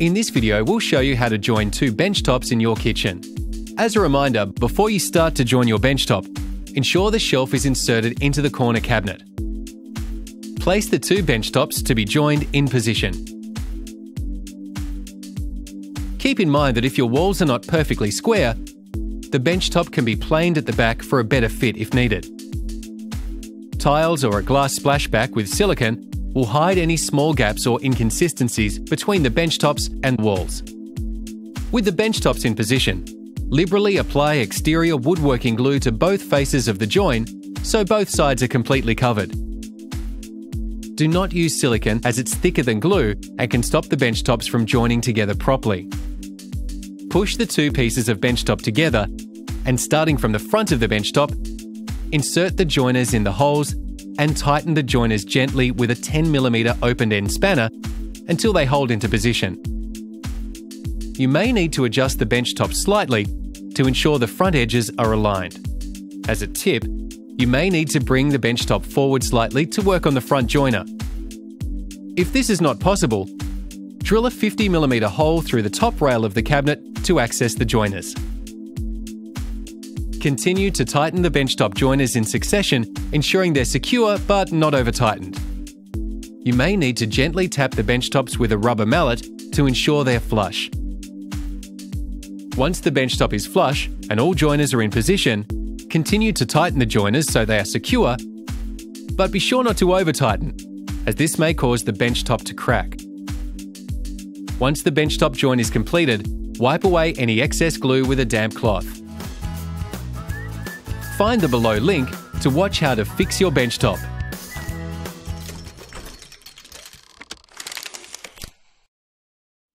In this video, we'll show you how to join two bench tops in your kitchen. As a reminder, before you start to join your bench top, ensure the shelf is inserted into the corner cabinet. Place the two bench tops to be joined in position. Keep in mind that if your walls are not perfectly square, the bench top can be planed at the back for a better fit if needed. Tiles or a glass splashback with silicone will hide any small gaps or inconsistencies between the bench tops and walls. With the bench tops in position, liberally apply exterior woodworking glue to both faces of the join so both sides are completely covered. Do not use silicone as it's thicker than glue and can stop the bench tops from joining together properly. Push the two pieces of bench top together and starting from the front of the bench top, insert the joiners in the holes and tighten the joiners gently with a 10mm open end spanner until they hold into position. You may need to adjust the bench top slightly to ensure the front edges are aligned. As a tip, you may need to bring the bench top forward slightly to work on the front joiner. If this is not possible, drill a 50mm hole through the top rail of the cabinet to access the joiners. Continue to tighten the benchtop joiners in succession, ensuring they're secure but not over tightened. You may need to gently tap the benchtops with a rubber mallet to ensure they're flush. Once the benchtop is flush and all joiners are in position, continue to tighten the joiners so they are secure, but be sure not to over tighten, as this may cause the benchtop to crack. Once the benchtop join is completed, wipe away any excess glue with a damp cloth. Find the below link to watch how to fix your bench top.